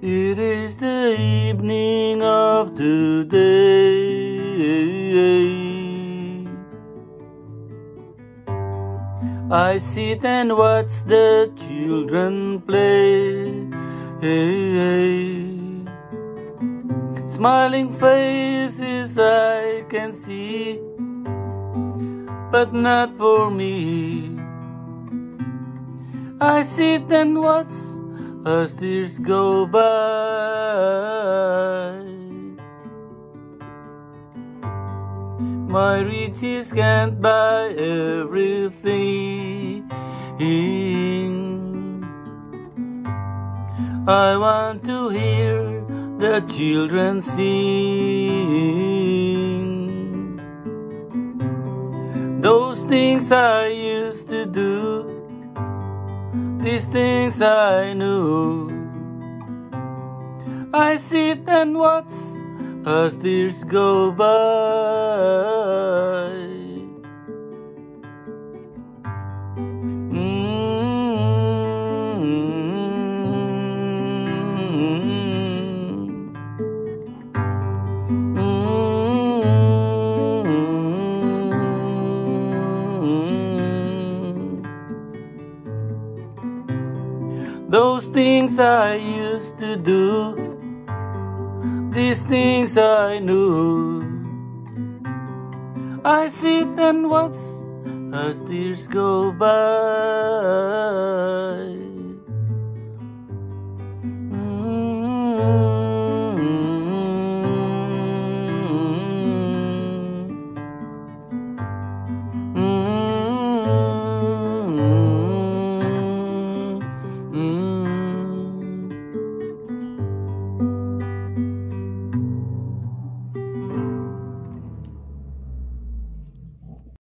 It is the evening of today. I sit and watch the children play. Smiling faces I can see, but not for me. I sit and watch as years go by. My riches can't buy everything. I want to hear the children sing. Those things I used to do these things I knew. I sit and watch as years go by. Those things I used to do, these things I knew. I sit and watch as tears go by.